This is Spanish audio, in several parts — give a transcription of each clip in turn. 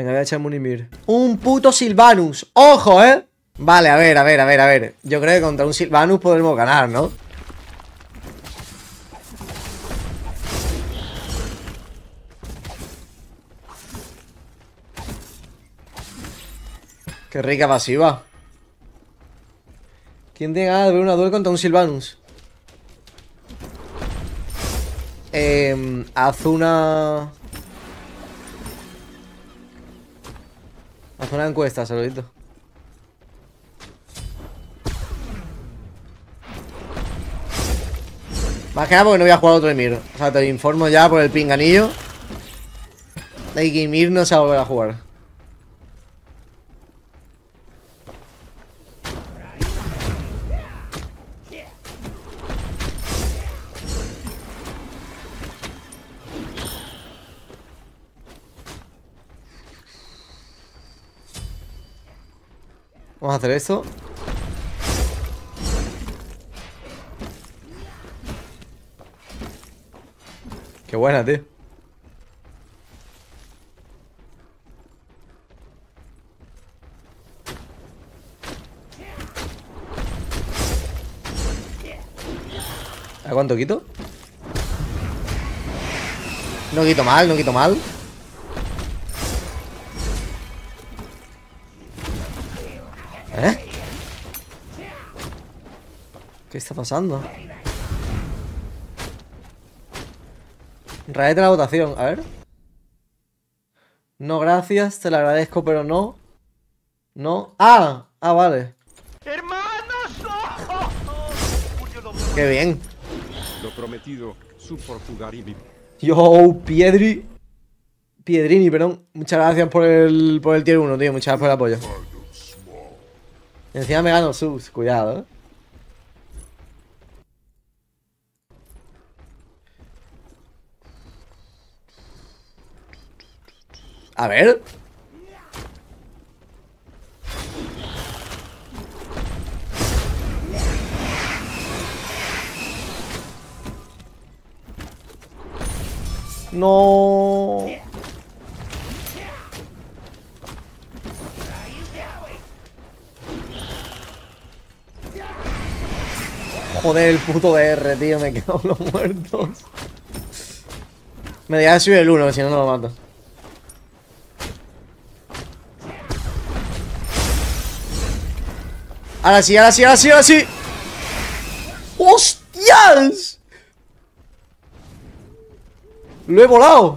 Venga, voy a echarme un. Un puto Silvanus. ¡Ojo, eh! Vale, a ver, a ver, a ver, a ver. Yo creo que contra un Silvanus podremos ganar, ¿no? Qué rica pasiva. ¿Quién tiene ganas de ver una duel contra un Silvanus? Eh, haz una... Haz una encuesta, saludito. Más que nada porque no voy a jugar otro Emir. O sea, te informo ya por el pinganillo. De que Emir no se va a volver a jugar. Vamos a hacer esto. Qué buena, tío. ¿A cuánto quito? No quito mal, no quito mal. Está pasando? Raete la votación, a ver. No, gracias, te lo agradezco, pero no. No. ¡Ah! Ah, vale. ¡Hermanos! Qué bien. Lo prometido, su Portugal y Yo, Piedri. Piedrini, perdón. Muchas gracias por el, por el tier 1, tío. Muchas gracias por el apoyo. Encima me gano subs. Cuidado, eh. A ver. No. Joder, el puto DR, tío, me quedo los muertos. Me deja subir el 1, si no, no lo mato. Ahora sí, ahora sí, ahora sí, ahora sí. ¡Hostias! Lo he volado.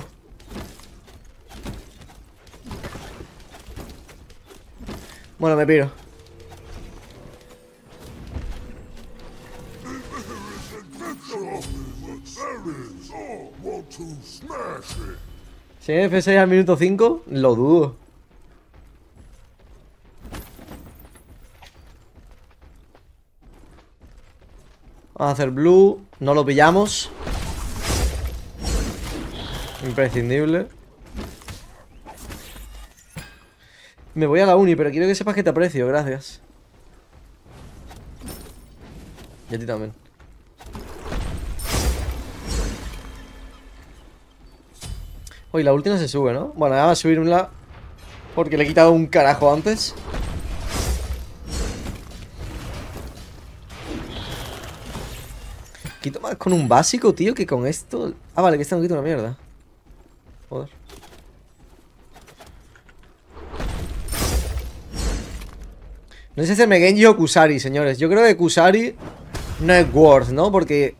Bueno, me piro. Si hay F6 al minuto 5, lo dudo. Vamos a hacer blue. No lo pillamos. Imprescindible. Me voy a la uni, pero quiero que sepas que te aprecio, gracias. Y a ti también. Hoy la última se sube, ¿no? Bueno, va a subirla porque le he quitado un carajo antes. Quito más con un básico, tío, que con esto... Ah, vale, que este no quita una mierda. Joder. No sé si hacerme Genji o Kusari, señores. Yo creo que Kusari no es worth, ¿no? Porque...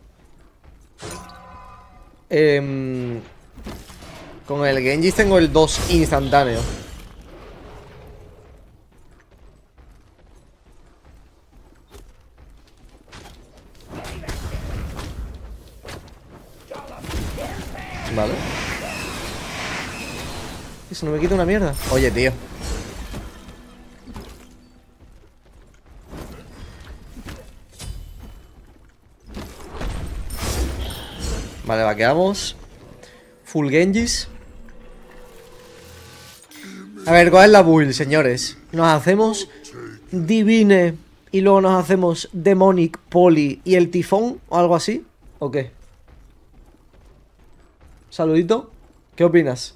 Eh, con el Genji tengo el 2 instantáneo. Eso no me quita una mierda. Oye, tío. Vale, vaqueamos. Full Genjis. A ver, ¿cuál es la build, señores? Nos hacemos Divine y luego nos hacemos Demonic, Poli y el Tifón o algo así. ¿O qué? Saludito. ¿Qué opinas?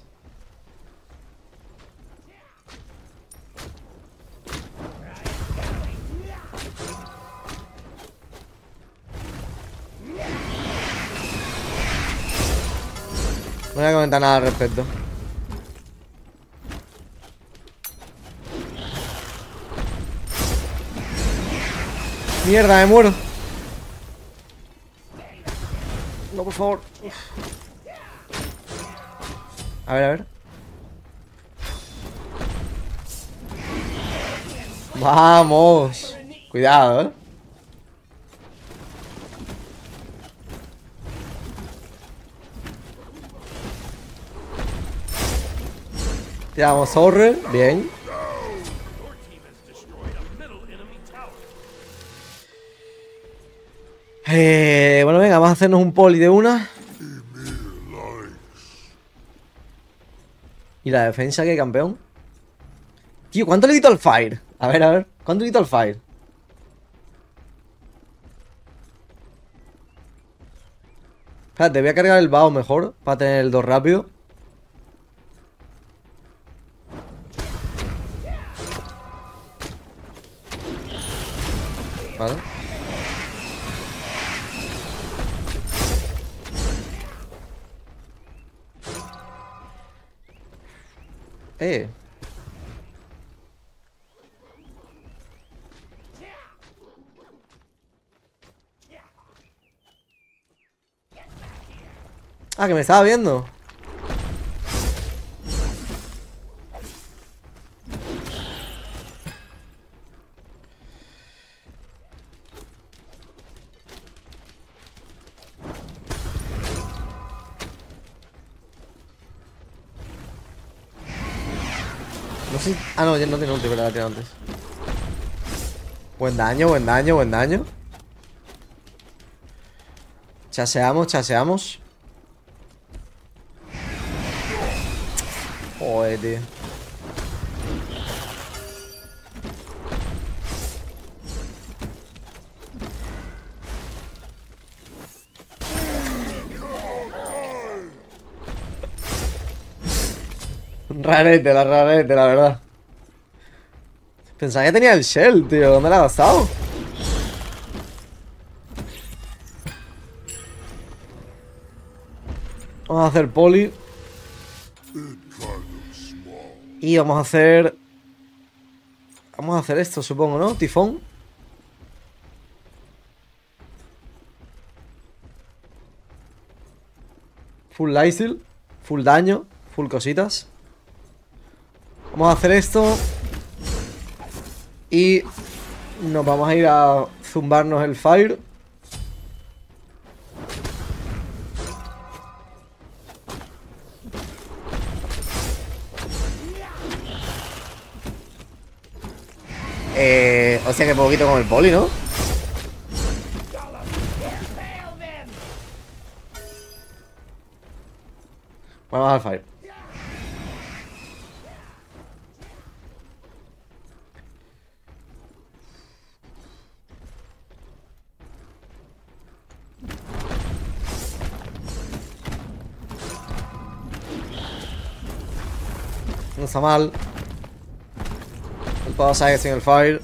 Comentar nada al respecto. Mierda, me muero. No, por favor. A ver, a ver. Vamos. Cuidado, eh. Tiramos Horror. Bien. Eh, bueno, venga, vamos a hacernos un poli de una. ¿Y la defensa qué, campeón? Tío, ¿cuánto le quito al fire? A ver, a ver. ¿Cuánto le quito al fire? Espérate, voy a cargar el bao mejor para tener el 2 rápido. Vale. Eh. Ah, que me estaba viendo. Ah, no, ya no tiene ulti, la tiene antes. Buen daño, buen daño, buen daño. Chaseamos, chaseamos. Joder, tío. Rarete, la rarete, la verdad. Pensaba que tenía el shell, tío. ¿Dónde la ha gastado? Vamos a hacer poli. Y vamos a hacer... Vamos a hacer esto, supongo, ¿no? Tifón. Full Lysil. Full daño. Full cositas. Vamos a hacer esto. Y nos vamos a ir a zumbarnos el fire. Eh, o sea que poquito con el poli, ¿no? Vamos al fire. No está mal. El pasaje sin el fire.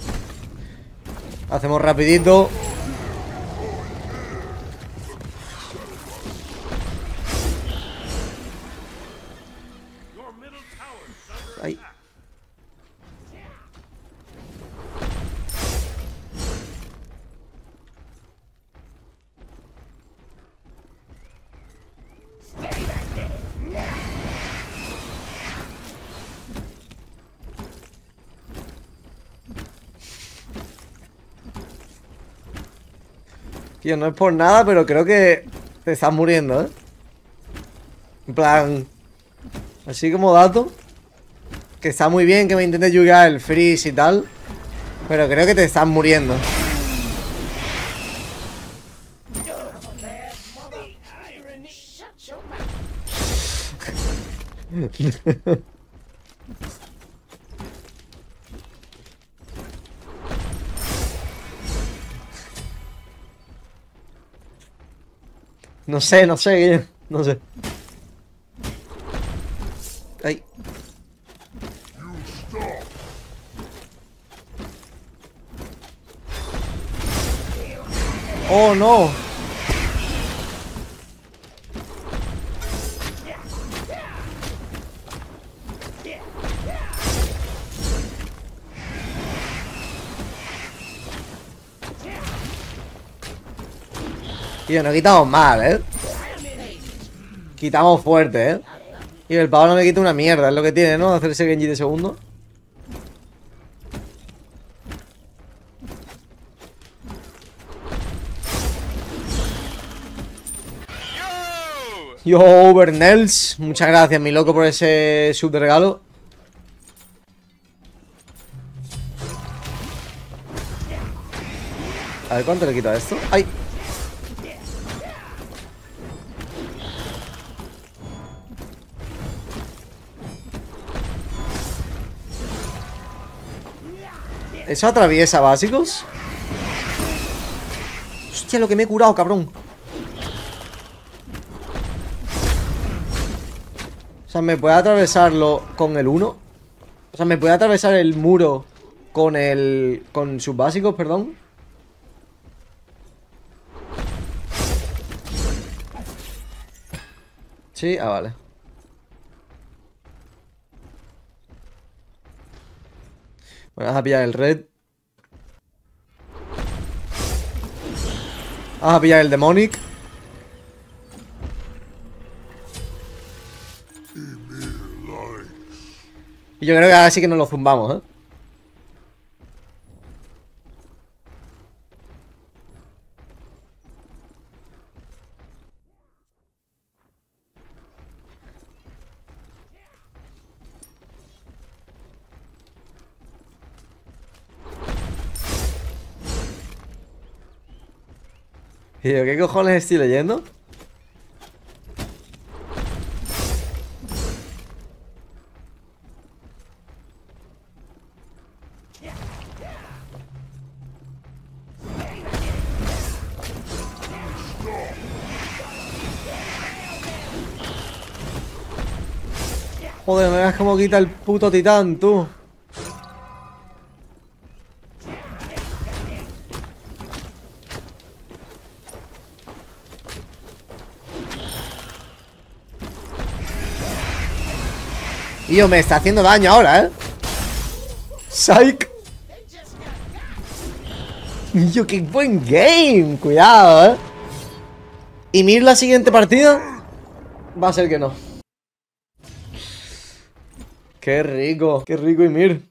Hacemos rapidito. Tío, no es por nada, pero creo que te estás muriendo, ¿eh? En plan... Así como dato. Que está muy bien que me intentes jugar el freeze y tal. Pero creo que te estás muriendo. No sé, no sé, no sé. Ay. Oh, no. Tío, no quitamos mal, ¿eh? Quitamos fuerte, ¿eh? Y el pavo no me quita una mierda, es lo que tiene, ¿no? Hacer ese Genji de segundo. Yo, Bernels, muchas gracias, mi loco, por ese sub de regalo. A ver cuánto le quito a esto. ¡Ay! ¿Eso atraviesa básicos? Hostia, lo que me he curado, cabrón. O sea, me puede atravesarlo con el 1. O sea, me puede atravesar el muro con el... Con sus básicos, perdón. Sí, ah, vale. Vamos a pillar el red. Vamos a pillar el demonic. Y yo creo que ahora sí que nos lo zumbamos, ¿eh? Y ¿qué cojones estoy leyendo? Joder, me veas cómo quita el puto titán, tú. Tío, me está haciendo daño ahora, ¿eh? Psych. Tío, qué buen game. Cuidado, ¿eh? ¿Y Mir la siguiente partida? Va a ser que no. Qué rico, qué rico y Mir.